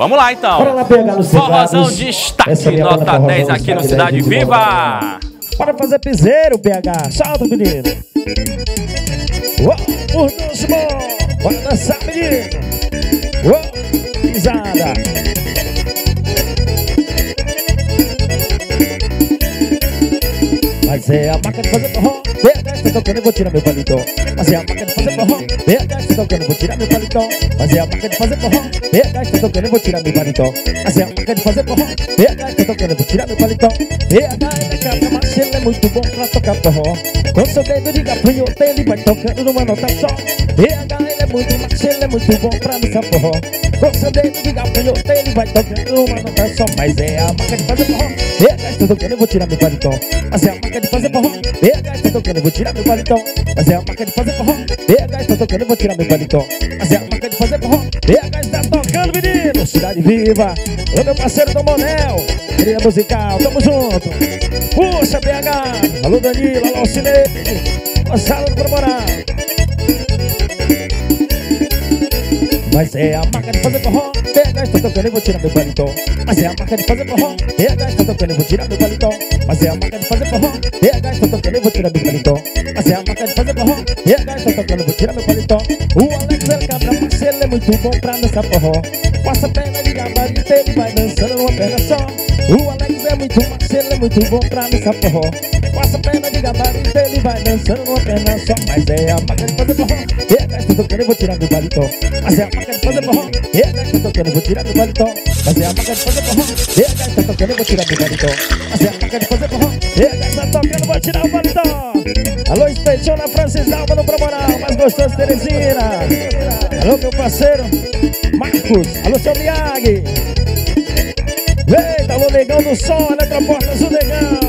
Vamos lá então. Bora lá pegar Forrozão destaque, é nota banda Forrozão 10 aqui no Cidade 10 de Viva. Bora fazer piseiro, PH. Solta, menino. Uou, urduço bom. Bora dançar, menino. Uou, pisada. Mas é a máquina de fazer forró. PH está tocando, eu vou tirar meu paletó. Mas é a máquina de fazer forró. PH está tocando, eu vou tirar meu paletó. Mas é a máquina de fazer forró. PH está tocando, eu vou tirar meu paletó. Mas é a máquina de fazer forró. PH está tocando, eu vou tirar meu paletó. PH é cabra, mas ele é muito bom pra tocar forró. Com seu dedo de gafanhoto, ele vai tocando numa nota só. PH ele é muito macho, ele é muito bom pra dançar forró Seu dedo de gafanhoto, ele vai tocando numa nota só Mas é a máquina de fazer forró. PH está tocando, eu vou tirar meu paletó. Mas é a máquina de fazer forró. PH está tocando, eu vou tirar meu paletó. Mas é a máquina de fazer forró. PH está tocando, eu vou tirar meu paletó. Mas é a máquina de fazer forró. PH está tocando, menino. Cidade Viva. Alô, meu parceiro Dom Monel. Querida musical, tamo junto. Puxa, BH Alô, Danilo, alô, Cinei. Moçada do Promorar Mas é a marca de fazer forró. PH está tocando, eu vou tirar meu paletó. Mas é a marca de fazer forró. PH está tocando, eu vou tirar meu paletó. Mas é a marca de fazer forró. PH está tocando, eu vou tirar meu paletó. Mas é a marca de fazer forró. PH está tocando, eu vou tirar meu paletó. O Alex é cabra, mas ele é muito bom pra dançar forró. Passa a perna de gabarito, ele vai dançando numa perna só. O Alex é muito macho, ele é muito bom pra dançar forró Passa a perna de gabarito, ele vai dançando numa perna só Mas é a marca de fazer forró. PH está tocando, eu vou tirar meu paletó Mas é a marca de fazer forró. PH está tocando, eu vou tirar meu paletó Mas é a marca de fazer forró. PH está tocando, eu vou tirar meu paletó Mas é a marca de fazer forró. PH está tocando, eu vou tirar o paletó Alô, Espeitinho na Francis Alba no Promoral Mais gostoso, Teresina. Alô, meu parceiro Marcos. Alô, seu Miyagi. Eita, alô, negão do som Eletroportas, o negão